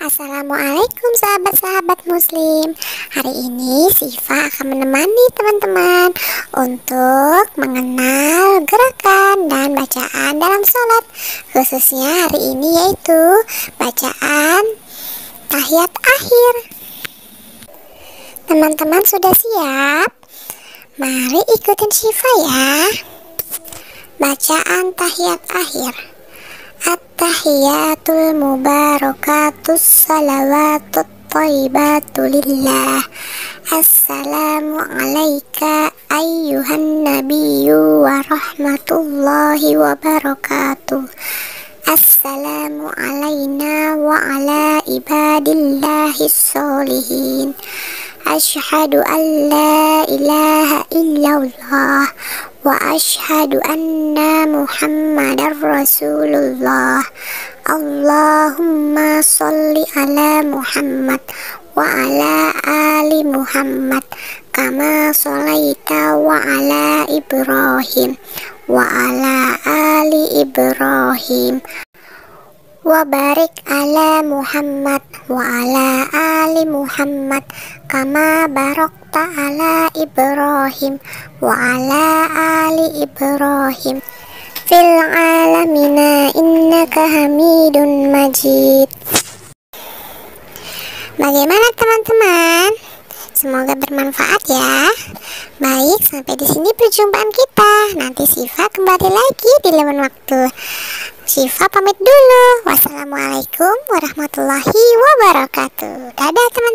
Assalamualaikum sahabat-sahabat muslim. Hari ini Siva akan menemani teman-teman Untuk mengenal gerakan dan bacaan dalam sholat. Khususnya hari ini yaitu Bacaan tahiyat akhir. Teman-teman sudah siap? Mari ikutin Siva ya. Bacaan tahiyat akhir التحيات المباركات الصلوات الطيبات لله. السلام عليك أيها النبي ورحمة الله وبركاته. السلام علينا وعلى عباد الله الصالحين. أشهد أن لا إله إلا الله wa ashhadu anna muhammadar rasulullah Allahumma salli ala Muhammad wa ala ali Muhammad kama salaita wa ala Ibrahim wa ala ali Ibrahim wa barik ala Muhammad wa ala ali Muhammad kama barakta ala Ibrahim wa ala ali Ibrahim fil alamina innaka hamidun majid Bagaimana teman-teman? Semoga bermanfaat ya. Baik, sampai di sini perjumpaan kita. Nanti Siva kembali lagi di lain waktu. Siva pamit dulu. Wassalamualaikum warahmatullahi wabarakatuh. Dadah teman